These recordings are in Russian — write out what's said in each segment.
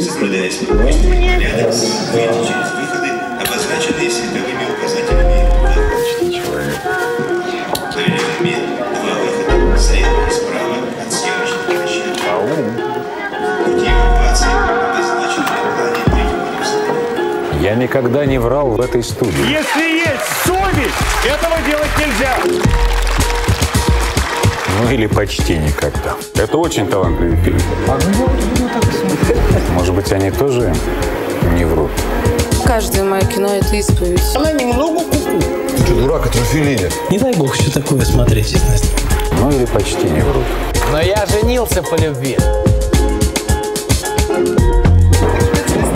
Соблюдая спокойствие и порядок, выйти через выходы, обозначенные световыми указателями два выхода, слева и справа от съемочной площадки. Пути эвакуации обозначены на плане третьего ряда. Я никогда не врал в этой студии. Если есть совесть, этого делать нельзя. Ну или почти никогда. Это очень талантливый фильм. Может быть, они тоже не врут? Каждое мое кино – это исповедь. Она немного куку. Ты дурак, это же Феллини. Не дай бог еще такое смотреть, если Ну или почти не врут. Но я женился по любви.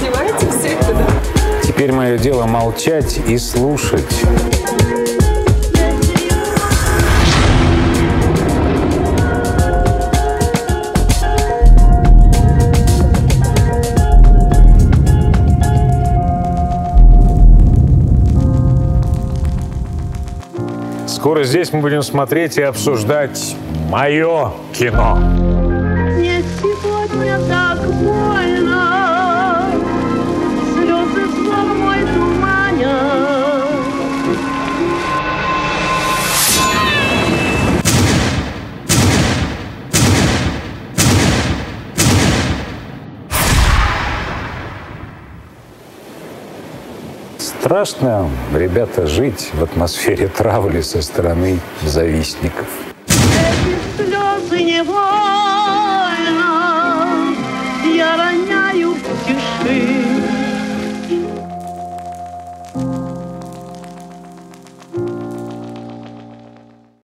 Снимаете все это, да? Теперь мое дело молчать и слушать. Скоро здесь мы будем смотреть и обсуждать мое кино. Мне сегодня Страшно, ребята, жить в атмосфере травли со стороны завистников. Эти слезы невольно